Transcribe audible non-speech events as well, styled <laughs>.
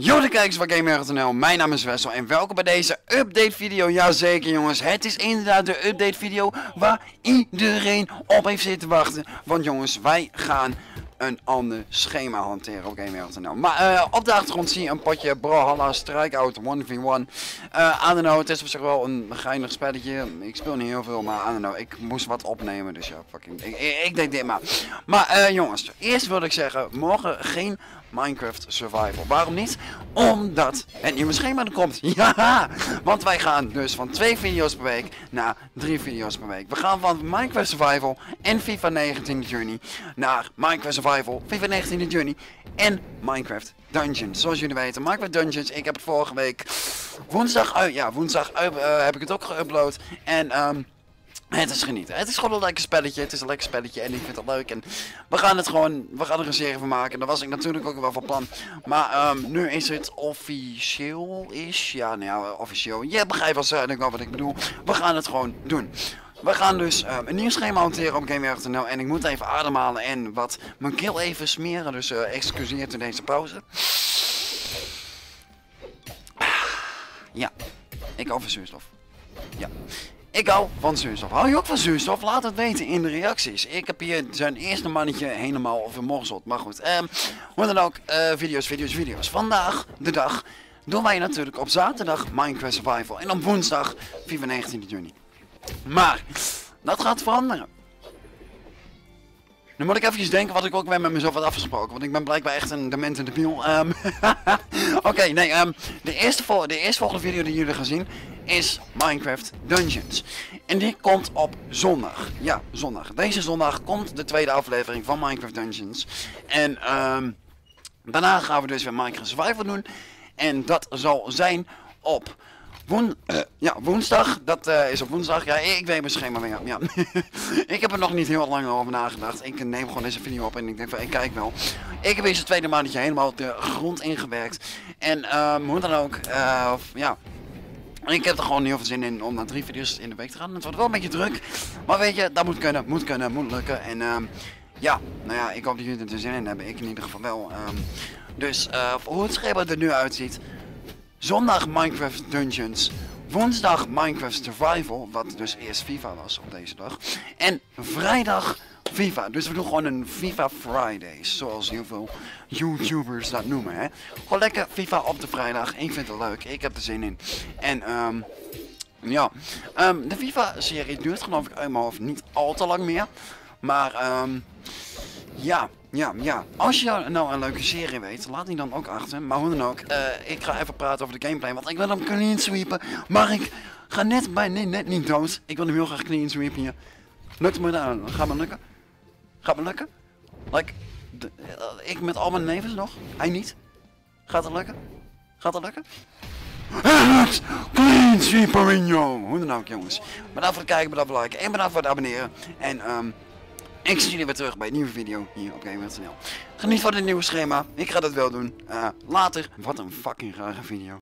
Yo de kijkers van Gamer.nl, mijn naam is Wessel en welkom bij deze update video. Jazeker jongens, het is inderdaad de update video waar iedereen op heeft zitten wachten. Want jongens, wij gaan een ander schema hanteren op Gamer.nl. Maar uh, op de achtergrond zie je een potje Brawlhalla Strikeout 1v1. Uh, I don't know, het is op zich wel een geinig spelletje. Ik speel niet heel veel, maar I don't know, ik moest wat opnemen. Dus ja, fucking, ik, ik, dit maar. Maar uh, jongens, eerst wil ik zeggen, morgen geen Minecraft Survival. Waarom niet? Omdat het nieuwe schema er komt. <laughs> Ja, want wij gaan dus van twee video's per week naar drie video's per week. We gaan van Minecraft Survival en FIFA 19 juni naar Minecraft Survival, FIFA 19 juni en Minecraft Dungeons. Zoals jullie weten, Minecraft Dungeons, ik heb vorige week woensdag, ja, woensdag uh, heb ik het ook geüpload. En um, het is genieten. Het is gewoon een lekker spelletje. Het is een lekker spelletje en ik vind het leuk. En we gaan het gewoon, we gaan er een serie van maken. Daar was ik natuurlijk ook wel van plan. Maar um, nu is het officieel is. Ja, nou ja, officieel. Je begrijpt waarschijnlijk wel wat ik bedoel. We gaan het gewoon doen. We gaan dus um, een nieuw schema hanteren op GameWorld.nl en ik moet even ademhalen en wat mijn keel even smeren. Dus excuseer in deze pauze. Ja, ik van zuurstof. Ja. Ik hou van zuurstof. Hou je ook van zuurstof? Laat het weten in de reacties. Ik heb hier zijn eerste mannetje helemaal vermorzeld. Maar goed, eh, hoe dan ook, uh, video's, video's, video's. Vandaag, de dag, doen wij natuurlijk op zaterdag Minecraft Survival. En op woensdag, 19 juni. Maar, dat gaat veranderen. Nu moet ik even denken wat ik ook weer met mezelf had afgesproken. Want ik ben blijkbaar echt een demente debiel. Um, <laughs> Oké, okay, nee, um, de, eerste de eerste volgende video die jullie gaan zien is Minecraft Dungeons. En die komt op zondag. Ja, zondag. Deze zondag komt de tweede aflevering van Minecraft Dungeons. En um, daarna gaan we dus weer Minecraft Survival doen. En dat zal zijn op Woen, uh, ja, woensdag, dat uh, is op woensdag. Ja, ik weet mijn schema weer. Ja. <laughs> ik heb er nog niet heel lang over nagedacht. Ik neem gewoon deze video op en ik denk van, ik kijk wel. Ik heb deze tweede maandje helemaal de grond ingewerkt. En um, hoe dan ook, uh, ja, ik heb er gewoon heel veel zin in om naar drie video's in de week te gaan. Het wordt wel een beetje druk. Maar weet je, dat moet kunnen, moet kunnen, moet lukken. En um, ja, nou ja, ik hoop dat jullie er zin in hebben. Ik in ieder geval wel. Um, dus uh, hoe het schema er nu uitziet. Zondag Minecraft Dungeons. Woensdag Minecraft Survival, wat dus eerst FIFA was op deze dag. En vrijdag FIFA. Dus we doen gewoon een FIFA Fridays, zoals heel veel YouTubers dat noemen. Hè. Gewoon lekker FIFA op de vrijdag. Ik vind het leuk, ik heb er zin in. En um, ja, um, de FIFA-serie duurt geloof ik uit hoofd niet al te lang meer. Maar um, ja, ja, ja. Als je nou een leuke serie weet, laat die dan ook achter. Maar hoe dan ook, uh, ik ga even praten over de gameplay. Want ik wil hem clean sweepen. Maar ik ga net bij, nee, net niet dood. Ik wil hem heel graag clean sweepen hier. Lukt me daar? Gaat me lukken? Gaat me lukken? Like, de, uh, ik met al mijn nevens nog? Hij niet? Gaat het lukken? Gaat het lukken? Het clean! Hoe dan ook jongens. Bedankt voor het kijken, bedankt voor het liken en bedankt voor het abonneren. En um, ik zie jullie weer terug bij een nieuwe video hier op Gamer.nl. Geniet van dit nieuwe schema. Ik ga dat wel doen. Uh, later. Wat een fucking rare video.